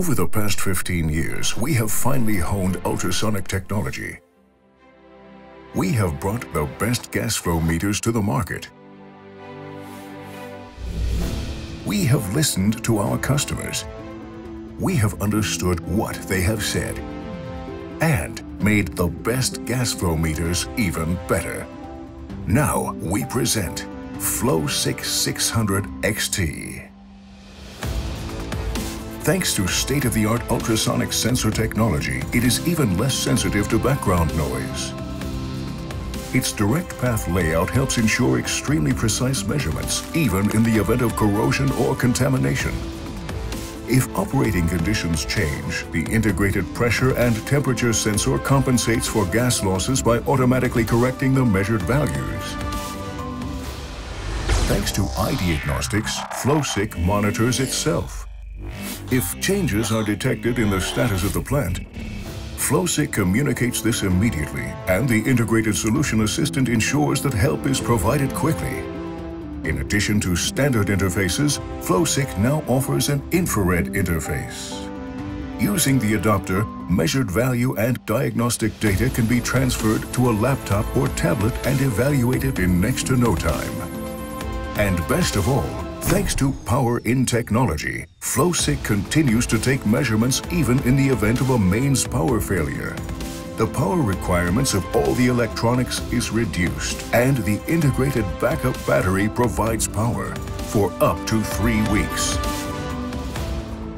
Over the past 15 years, we have finally honed ultrasonic technology. We have brought the best gas flow meters to the market. We have listened to our customers. We have understood what they have said and made the best gas flow meters even better. Now we present FLOWSIC 600 XT. Thanks to state-of-the-art ultrasonic sensor technology, it is even less sensitive to background noise. Its direct path layout helps ensure extremely precise measurements, even in the event of corrosion or contamination. If operating conditions change, the integrated pressure and temperature sensor compensates for gas losses by automatically correcting the measured values. Thanks to i-diagnostics, FLOWSIC monitors itself. If changes are detected in the status of the plant, FLOWSIC communicates this immediately and the integrated solution assistant ensures that help is provided quickly. In addition to standard interfaces, FLOWSIC now offers an infrared interface. Using the adapter, measured value and diagnostic data can be transferred to a laptop or tablet and evaluated in next to no time. And best of all, thanks to PowerIn Technology, FLOWSIC continues to take measurements even in the event of a mains power failure the power requirements of all the electronics is reduced and the integrated backup battery provides power for up to three weeks.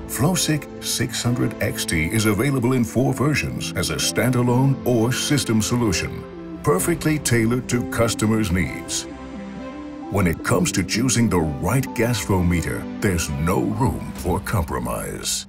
FLOWSIC 600 XT is available in four versions as a standalone or system solution, perfectly tailored to customers' needs. When it comes to choosing the right gas flow meter, there's no room for compromise.